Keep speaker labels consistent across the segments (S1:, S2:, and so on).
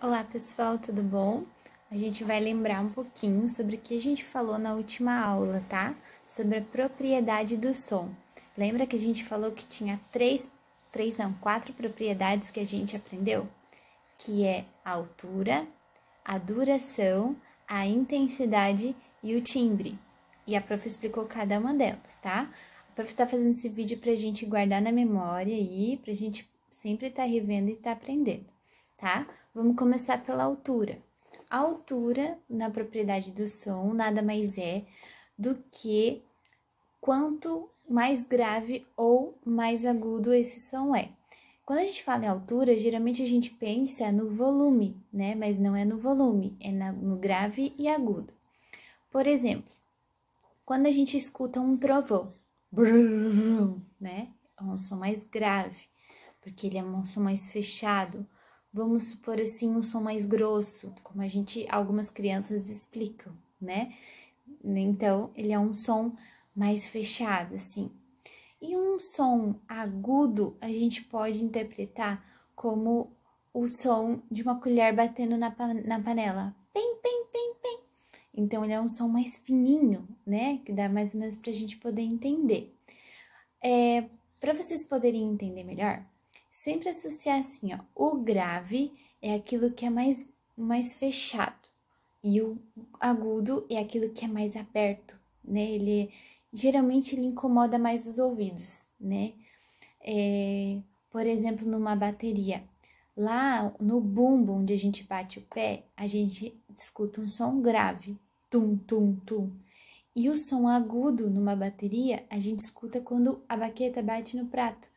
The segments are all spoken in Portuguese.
S1: Olá pessoal, tudo bom? A gente vai lembrar um pouquinho sobre o que a gente falou na última aula, tá? Sobre a propriedade do som. Lembra que a gente falou que tinha três, três não, quatro propriedades que a gente aprendeu? Que é a altura, a duração, a intensidade e o timbre. E a prof explicou cada uma delas, tá? A prof tá fazendo esse vídeo pra gente guardar na memória e pra gente sempre estar tá revendo e estar tá aprendendo, tá? Vamos começar pela altura. A altura na propriedade do som nada mais é do que quanto mais grave ou mais agudo esse som é. Quando a gente fala em altura, geralmente a gente pensa no volume, né? Mas não é no volume, é no grave e agudo. Por exemplo, quando a gente escuta um trovão, né? É um som mais grave, porque ele é um som mais fechado vamos supor assim, um som mais grosso, como a gente, algumas crianças explicam, né? Então, ele é um som mais fechado, assim. E um som agudo, a gente pode interpretar como o som de uma colher batendo na, na panela. Pem, pem, pem, pem. Então, ele é um som mais fininho, né? Que dá mais ou menos pra gente poder entender. É, para vocês poderem entender melhor, sempre associar assim, ó, o grave é aquilo que é mais, mais fechado e o agudo é aquilo que é mais aberto, né? Ele geralmente ele incomoda mais os ouvidos, né? É, por exemplo, numa bateria, lá no bumbo onde a gente bate o pé, a gente escuta um som grave, tum tum tum. E o som agudo numa bateria, a gente escuta quando a baqueta bate no prato.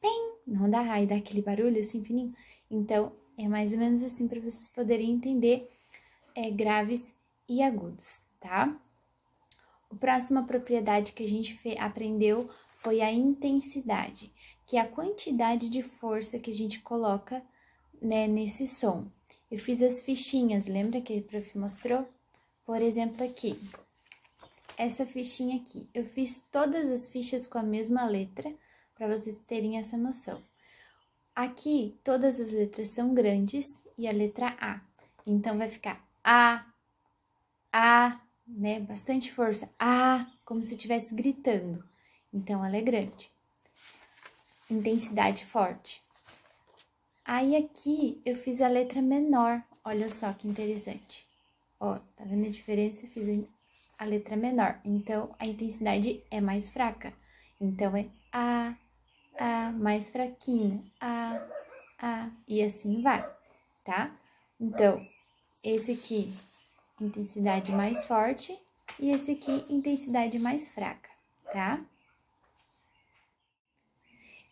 S1: Pem, não dá raio, dá aquele barulho assim fininho. Então, é mais ou menos assim para vocês poderem entender é, graves e agudos, tá? A próxima propriedade que a gente aprendeu foi a intensidade, que é a quantidade de força que a gente coloca né, nesse som. Eu fiz as fichinhas, lembra que a prof mostrou? Por exemplo, aqui, essa fichinha aqui. Eu fiz todas as fichas com a mesma letra, para vocês terem essa noção. Aqui, todas as letras são grandes e a letra A. Então, vai ficar A, A, né? Bastante força. A, como se estivesse gritando. Então, ela é grande. Intensidade forte. Aí, aqui, eu fiz a letra menor. Olha só que interessante. Ó, tá vendo a diferença? Fiz a letra menor. Então, a intensidade é mais fraca. Então, é A, a mais fraquinho, A, A, e assim vai, tá? Então, esse aqui, intensidade mais forte, e esse aqui, intensidade mais fraca, tá?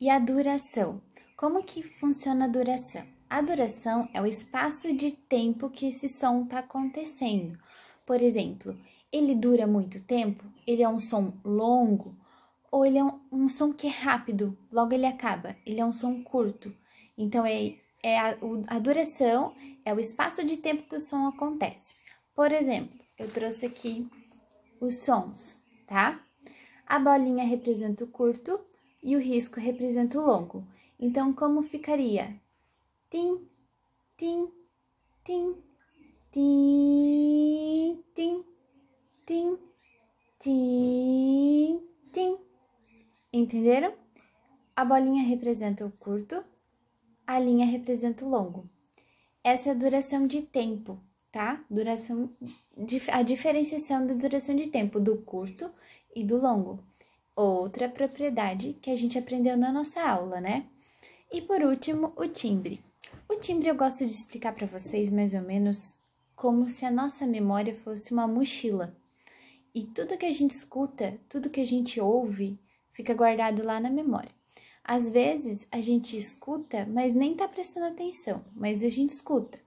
S1: E a duração? Como que funciona a duração? A duração é o espaço de tempo que esse som está acontecendo. Por exemplo, ele dura muito tempo, ele é um som longo, ou ele é um, um, som que é rápido, logo ele acaba. Ele é um som curto. Então, é, é a, a duração é o espaço de tempo que o som acontece. Por exemplo, eu trouxe aqui os sons, tá? A bolinha representa o curto e o risco representa o longo. Então, como ficaria? Tim, tim, tim, tim, tim, tim, tim, tim. Entenderam? A bolinha representa o curto, a linha representa o longo. Essa é a duração de tempo, tá? Duração, a diferenciação da duração de tempo do curto e do longo. Outra propriedade que a gente aprendeu na nossa aula, né? E por último, o timbre. O timbre eu gosto de explicar para vocês mais ou menos como se a nossa memória fosse uma mochila. E tudo que a gente escuta, tudo que a gente ouve, fica guardado lá na memória. Às vezes a gente escuta, mas nem tá prestando atenção, mas a gente escuta.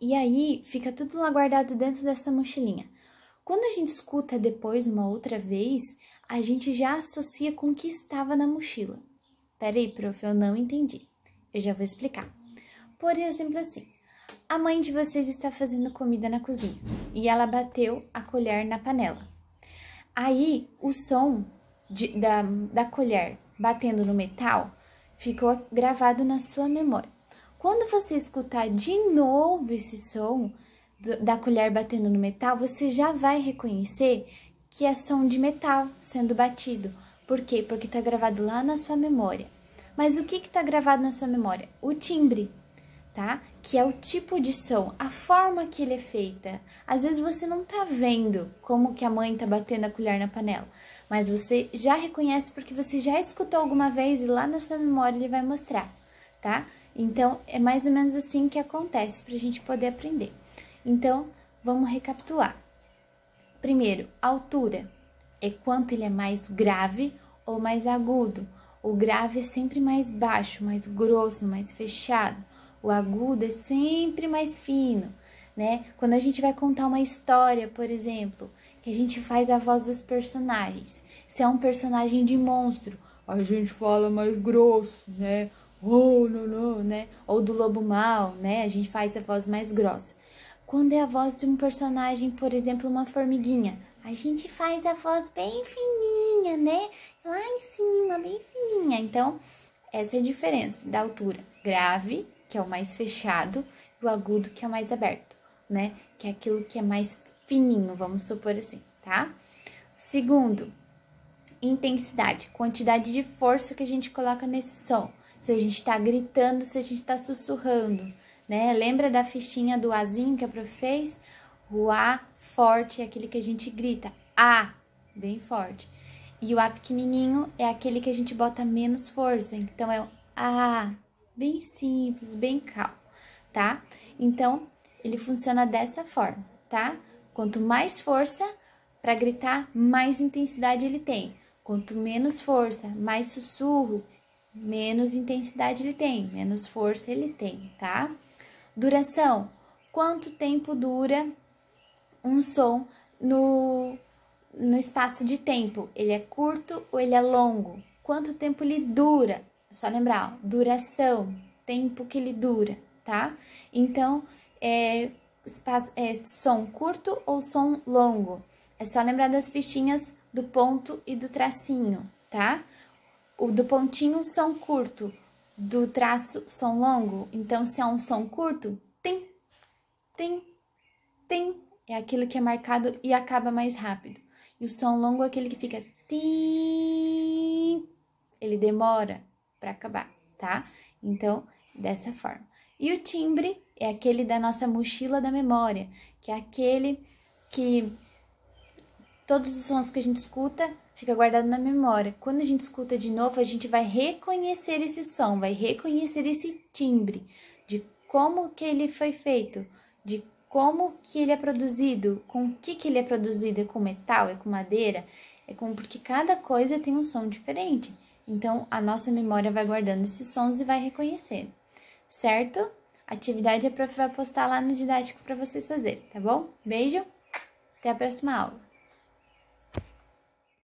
S1: E aí fica tudo lá guardado dentro dessa mochilinha. Quando a gente escuta depois uma outra vez, a gente já associa com o que estava na mochila. Peraí, prof, eu não entendi. Eu já vou explicar. Por exemplo, assim, a mãe de vocês está fazendo comida na cozinha e ela bateu a colher na panela. Aí o som de, da, da colher batendo no metal ficou gravado na sua memória. Quando você escutar de novo esse som da colher batendo no metal, você já vai reconhecer que é som de metal sendo batido. Por quê? Porque está gravado lá na sua memória. Mas o que está gravado na sua memória? O timbre, tá? Que é o tipo de som, a forma que ele é feita. Às vezes você não tá vendo como que a mãe tá batendo a colher na panela, mas você já reconhece porque você já escutou alguma vez e lá na sua memória ele vai mostrar, tá? Então, é mais ou menos assim que acontece para a gente poder aprender. Então, vamos recapitular. Primeiro, altura é quanto ele é mais grave ou mais agudo. O grave é sempre mais baixo, mais grosso, mais fechado. O agudo é sempre mais fino, né? Quando a gente vai contar uma história, por exemplo, que a gente faz a voz dos personagens. Se é um personagem de monstro, a gente fala mais grosso, né? Oh, não, não, né? Ou do lobo mal, né? A gente faz a voz mais grossa. Quando é a voz de um personagem, por exemplo, uma formiguinha, a gente faz a voz bem fininha, né? Lá em cima, bem fininha. Então, essa é a diferença da altura grave, que é o mais fechado, e o agudo, que é o mais aberto, né? Que é aquilo que é mais fininho, vamos supor assim, tá? Segundo, intensidade, quantidade de força que a gente coloca nesse som. Se a gente tá gritando, se a gente tá sussurrando né? Lembra da fichinha do Azinho que a prof fez? O A forte é aquele que a gente grita, A, bem forte. E o A pequenininho é aquele que a gente bota menos força, então é o A, bem simples, bem calmo, tá? Então, ele funciona dessa forma, tá? Quanto mais força para gritar, mais intensidade ele tem. Quanto menos força, mais sussurro, menos intensidade ele tem, menos força ele tem, tá? Duração: quanto tempo dura um som no, no espaço de tempo? Ele é curto ou ele é longo? Quanto tempo ele dura? Só lembrar, ó, duração, tempo que ele dura, tá? Então, é, espaço, é som curto ou som longo? É só lembrar das fichinhas do ponto e do tracinho, tá? O do pontinho, som curto do traço som longo. Então, se é um som curto, tem, tem, tem, é aquilo que é marcado e acaba mais rápido. E o som longo é aquele que fica tim, ele demora para acabar, tá? Então, dessa forma. E o timbre é aquele da nossa mochila da memória, que é aquele que todos os sons que a gente escuta fica guardado na memória. Quando a gente escuta de novo, a gente vai reconhecer esse som, vai reconhecer esse timbre, de como que ele foi feito, de como que ele é produzido, com o que que ele é produzido, é com metal, é com madeira, é com porque cada coisa tem um som diferente. Então a nossa memória vai guardando esses sons e vai reconhecendo, certo? A atividade a prof vai postar lá no didático para vocês fazerem, tá bom? Beijo, até a próxima aula.